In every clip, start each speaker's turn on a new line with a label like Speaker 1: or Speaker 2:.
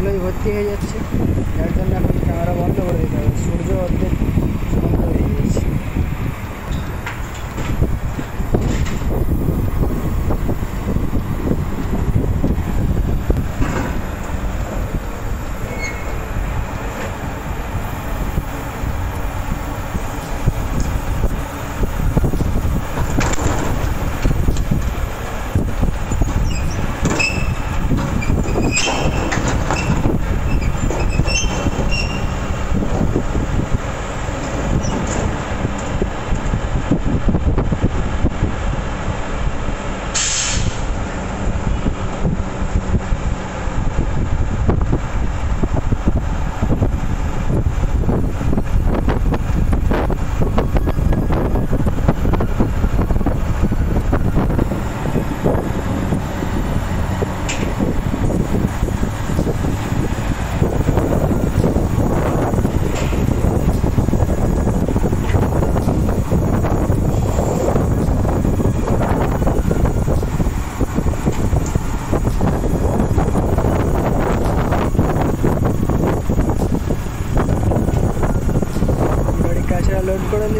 Speaker 1: ধুলোয় ভর্তি হয়ে যাচ্ছে। যার জন্য এখন ক্যামেরা বন্ধ করে দিতে হবে। সূর্য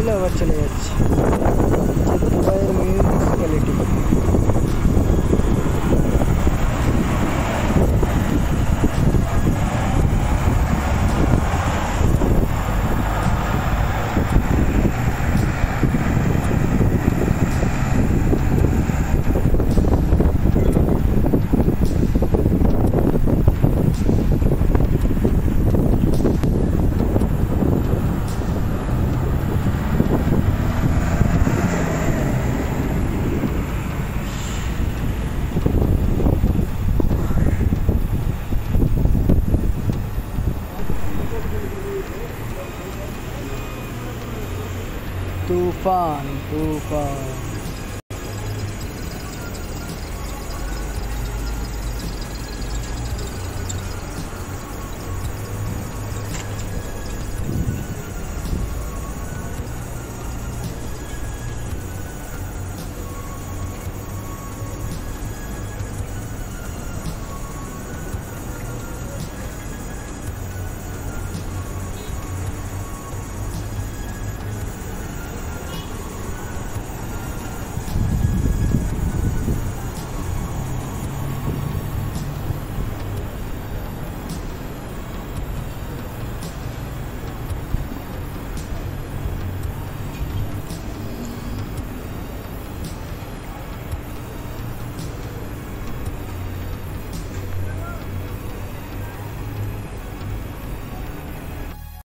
Speaker 1: লোড করে নিলে আবার চলে যাচ্ছে तूफान तूफान